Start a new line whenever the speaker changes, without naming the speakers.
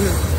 Yeah.